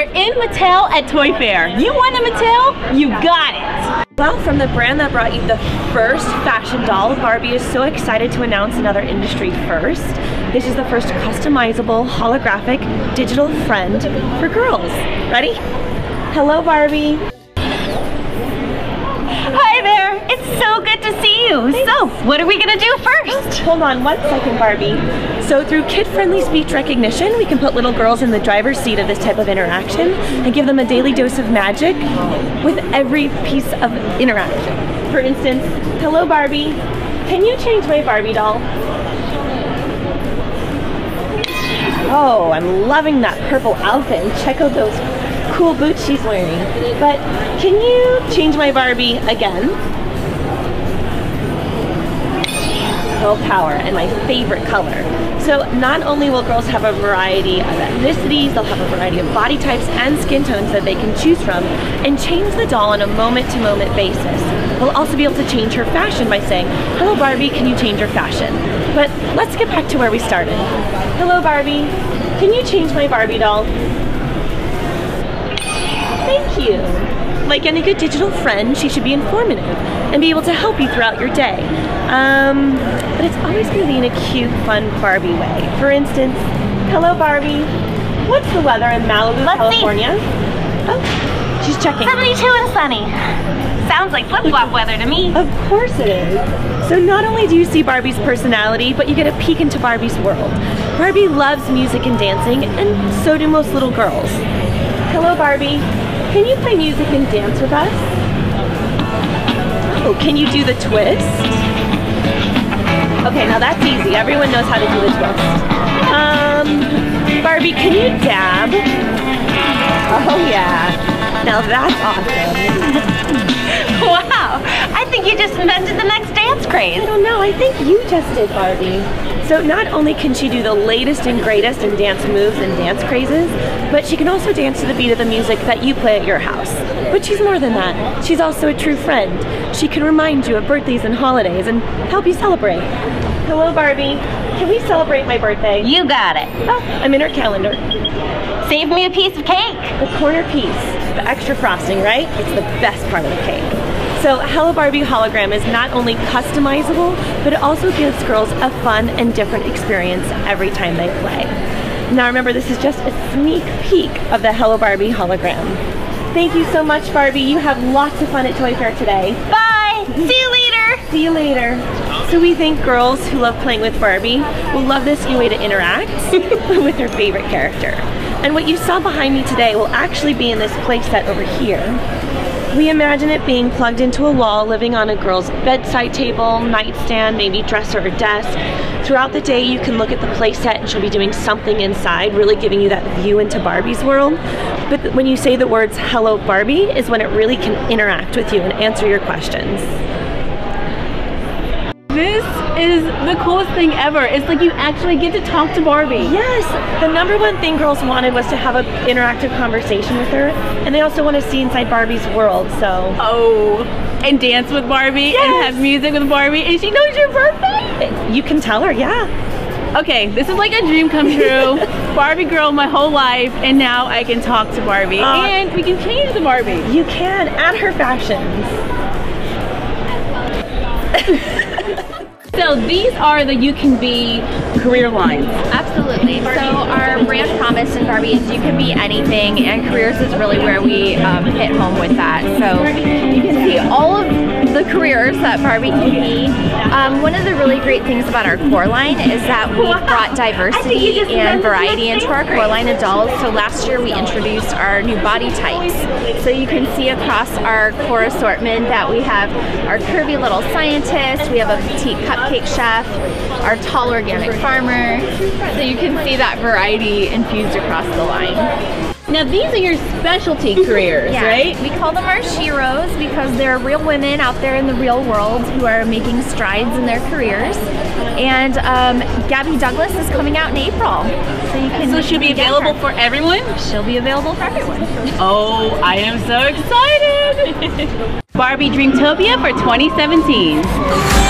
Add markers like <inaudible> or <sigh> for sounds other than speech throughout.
are in Mattel at Toy Fair. You want a Mattel? You got it. Well, from the brand that brought you the first fashion doll, Barbie is so excited to announce another industry first. This is the first customizable holographic digital friend for girls. Ready? Hello, Barbie. Hi there. It's so good to see you. So, what are we gonna do first? Hold on one second, Barbie. So through kid-friendly speech recognition, we can put little girls in the driver's seat of this type of interaction and give them a daily dose of magic with every piece of interaction. For instance, hello Barbie, can you change my Barbie doll? Oh, I'm loving that purple outfit and check out those cool boots she's wearing. But can you change my Barbie again? Power and my favorite color. So not only will girls have a variety of ethnicities, they'll have a variety of body types and skin tones that they can choose from and change the doll on a moment-to-moment basis. They'll also be able to change her fashion by saying, hello Barbie, can you change your fashion? But let's get back to where we started. Hello Barbie, can you change my Barbie doll? Thank you. Like any good digital friend, she should be informative and be able to help you throughout your day. Um, but it's always going to be in a cute, fun Barbie way. For instance, hello Barbie. What's the weather in Malibu, Let's California? See. Oh, she's checking. 72 and sunny. Sounds like flip-flop weather to me. Of course it is. So not only do you see Barbie's personality, but you get a peek into Barbie's world. Barbie loves music and dancing, and so do most little girls. Hello Barbie. Can you play music and dance with us? Oh, can you do the twist? Okay, now that's easy. Everyone knows how to do the twist. Um, Barbie, can you dab? Oh yeah. Now that's awesome. <laughs> wow, I think you just invented the next dance craze. I don't know, I think you just did, Barbie. So not only can she do the latest and greatest in dance moves and dance crazes, but she can also dance to the beat of the music that you play at your house. But she's more than that. She's also a true friend. She can remind you of birthdays and holidays and help you celebrate. Hello, Barbie. Can we celebrate my birthday? You got it. Oh, I'm in her calendar. Save me a piece of cake. The corner piece, the extra frosting, right? It's the best part of the cake. So Hello Barbie hologram is not only customizable, but it also gives girls a fun and different experience every time they play. Now remember, this is just a sneak peek of the Hello Barbie hologram. Thank you so much, Barbie. You have lots of fun at Toy Fair today. Bye! <laughs> See you later! See you later. So we think girls who love playing with Barbie will love this new way to interact <laughs> with their favorite character. And what you saw behind me today will actually be in this playset over here. We imagine it being plugged into a wall, living on a girl's bedside table, nightstand, maybe dresser or desk. Throughout the day, you can look at the playset and she'll be doing something inside, really giving you that view into Barbie's world. But when you say the words, hello Barbie, is when it really can interact with you and answer your questions. This is the coolest thing ever. It's like you actually get to talk to Barbie. Yes, the number one thing girls wanted was to have an interactive conversation with her, and they also want to see inside Barbie's world, so. Oh, and dance with Barbie yes. and have music with Barbie, and she knows your birthday? You can tell her, yeah. Okay, this is like a dream come true. <laughs> Barbie girl my whole life, and now I can talk to Barbie. Uh, and we can change the Barbie. You can, add her fashions. <laughs> So these are the You Can Be career lines. Absolutely. So our brand promise in Barbie is you can be anything and careers is really where we um, hit home with that. So you can see all of the careers that Barbie can be. Um, one of the really great things about our core line is that we brought diversity and variety into our core line of dolls. So last year we introduced our new body types. So you can see across our core assortment that we have our curvy little scientist, we have a petite cupcake chef, our tall organic farmer. So you can see that variety infused across the line. Now these are your specialty careers, yeah. right? We call them our sheroes because they're real women out there in the real world who are making strides in their careers. And um, Gabby Douglas is coming out in April, so you can. So she'll be available for everyone. She'll be available for everyone. Oh, I am so excited! <laughs> Barbie Dreamtopia for 2017.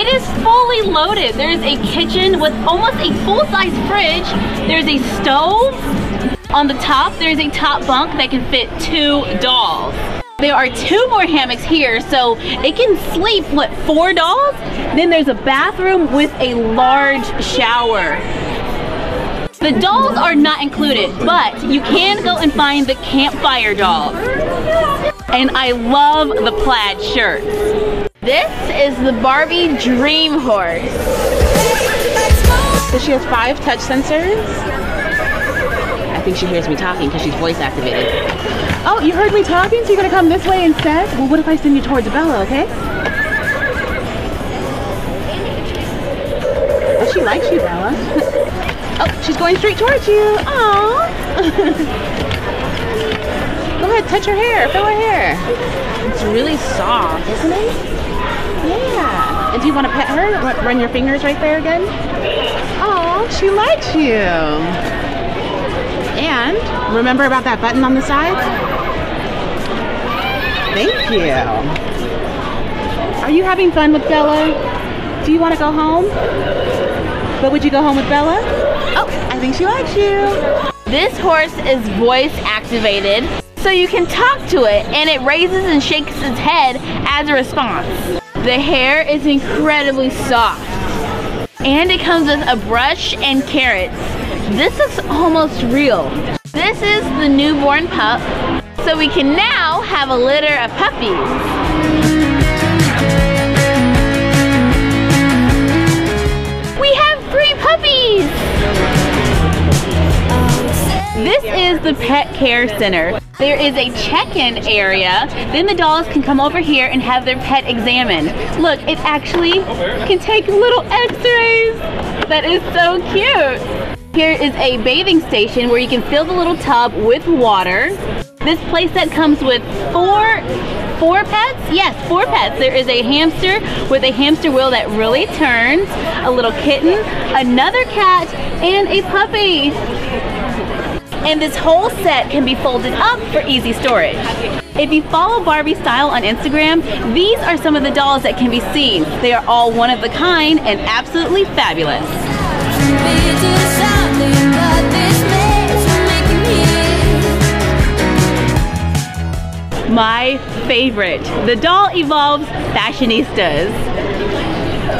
It is fully loaded. There's a kitchen with almost a full-size fridge. There's a stove. On the top, there's a top bunk that can fit two dolls. There are two more hammocks here, so it can sleep, what, four dolls? Then there's a bathroom with a large shower. The dolls are not included, but you can go and find the campfire doll. And I love the plaid shirts. This is the Barbie Dream Horse. So she has five touch sensors. I think she hears me talking because she's voice activated. Oh, you heard me talking, so you're gonna come this way instead? Well, what if I send you towards Bella, okay? Oh, she likes you, Bella. <laughs> oh, she's going straight towards you. Aww. <laughs> Go ahead, touch her hair, feel her hair. It's really soft, isn't it? And do you want to pet her? Run your fingers right there again? Oh, she likes you. And remember about that button on the side? Thank you. Are you having fun with Bella? Do you want to go home? But would you go home with Bella? Oh, I think she likes you. This horse is voice activated, so you can talk to it and it raises and shakes its head as a response. The hair is incredibly soft. And it comes with a brush and carrots. This looks almost real. This is the newborn pup, so we can now have a litter of puppies. We have three puppies! This is the Pet Care Center. There is a check-in area. Then the dolls can come over here and have their pet examined. Look, it actually can take little x-rays. That is so cute. Here is a bathing station where you can fill the little tub with water. This playset comes with four four pets? Yes, four pets. There is a hamster with a hamster wheel that really turns, a little kitten, another cat, and a puppy. And this whole set can be folded up for easy storage. If you follow Barbie Style on Instagram, these are some of the dolls that can be seen. They are all one of a kind and absolutely fabulous. My favorite, the Doll Evolves Fashionistas.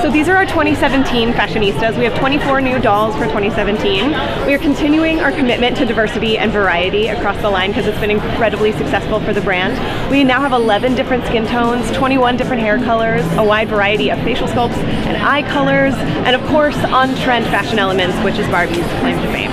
So these are our 2017 fashionistas. We have 24 new dolls for 2017. We are continuing our commitment to diversity and variety across the line because it's been incredibly successful for the brand. We now have 11 different skin tones, 21 different hair colors, a wide variety of facial sculpts and eye colors, and of course on-trend fashion elements, which is Barbie's claim to fame.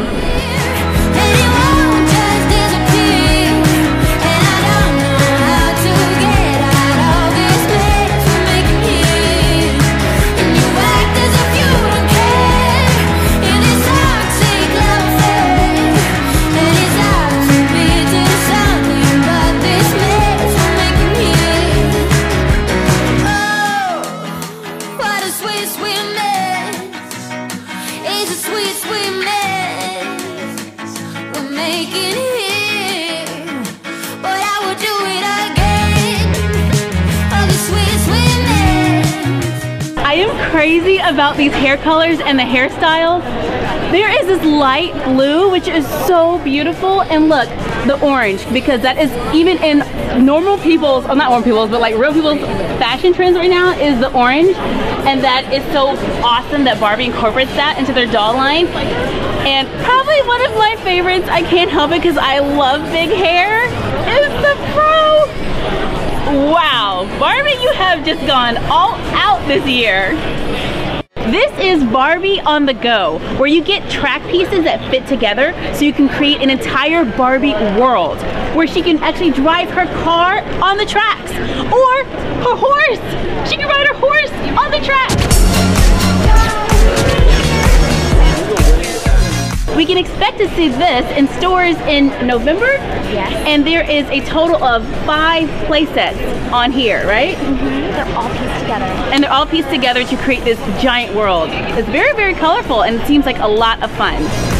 Crazy about these hair colors and the hairstyles. There is this light blue, which is so beautiful. And look, the orange, because that is even in normal people's, well not normal people's, but like real people's fashion trends right now is the orange. And that is so awesome that Barbie incorporates that into their doll line. And probably one of my favorites, I can't help it because I love big hair, is the fro. Wow, Barbie, you have just gone all out this year. This is Barbie on the go, where you get track pieces that fit together so you can create an entire Barbie world, where she can actually drive her car on the tracks, or her horse. She can ride her horse on the tracks. We can expect to see this in stores in November. Yes. And there is a total of five play sets on here, right? Mm -hmm. They're all pieced together. And they're all pieced together to create this giant world. It's very, very colorful and it seems like a lot of fun.